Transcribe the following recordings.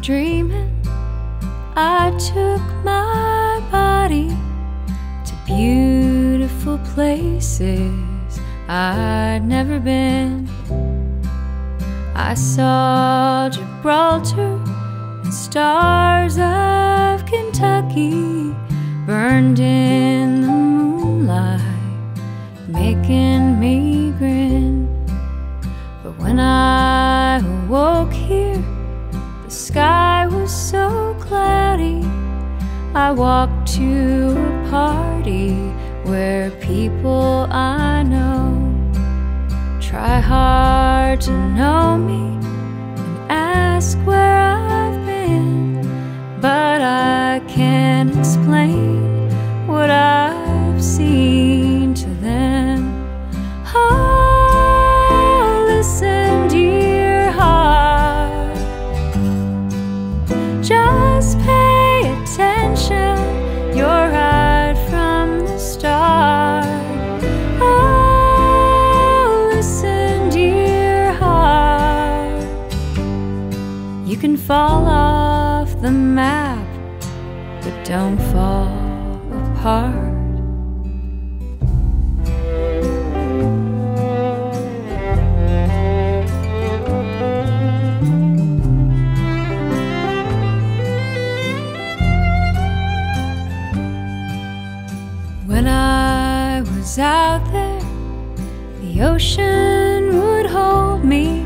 dreaming, I took my body to beautiful places I'd never been. I saw Gibraltar and stars of Kentucky burned in the moonlight, making me grin. But when I awoke here, the sky was so cloudy. I walked to a party where people I know try hard to know me You can fall off the map, but don't fall apart. When I was out there, the ocean would hold me,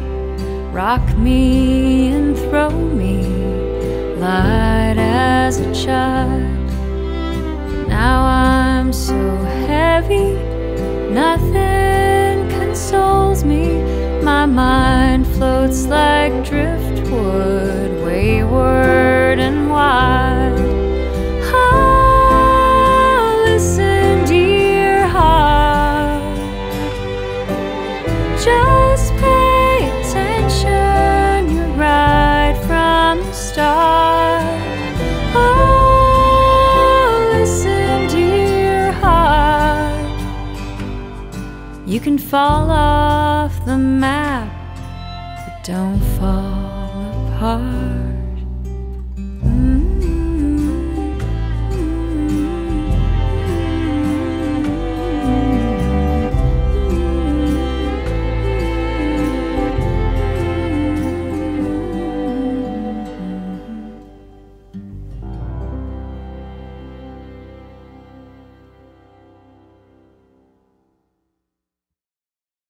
rock me, So heavy, nothing consoles me. My mind floats like driftwood, wayward You can fall off the map, but don't fall apart.